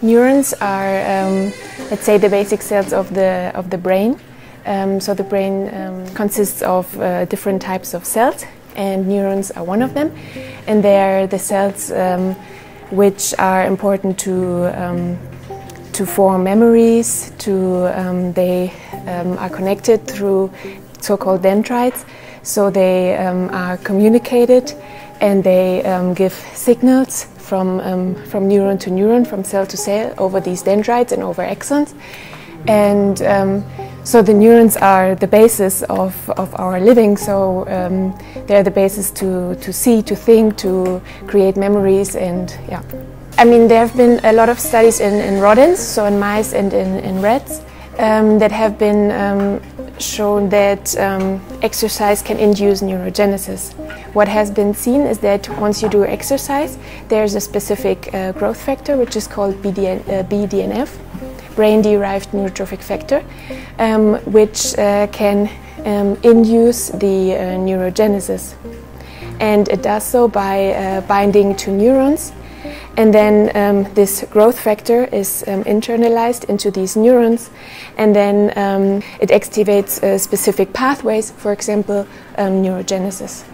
Neurons are, um, let's say, the basic cells of the, of the brain. Um, so the brain um, consists of uh, different types of cells, and neurons are one of them. And they are the cells um, which are important to, um, to form memories, to, um, they are connected through so-called dendrites. So they are communicated and they give signals from, um, from neuron to neuron, from cell to cell, over these dendrites and over axons. And um, so the neurons are the basis of, of our living, so um, they're the basis to, to see, to think, to create memories, and yeah. I mean, there have been a lot of studies in, in rodents, so in mice and in, in rats, um, that have been um, shown that um, exercise can induce neurogenesis. What has been seen is that once you do exercise, there's a specific uh, growth factor which is called BDN, uh, BDNF, brain derived neurotrophic factor, um, which uh, can um, induce the uh, neurogenesis. And it does so by uh, binding to neurons and then um, this growth factor is um, internalized into these neurons, and then um, it activates uh, specific pathways, for example, um, neurogenesis.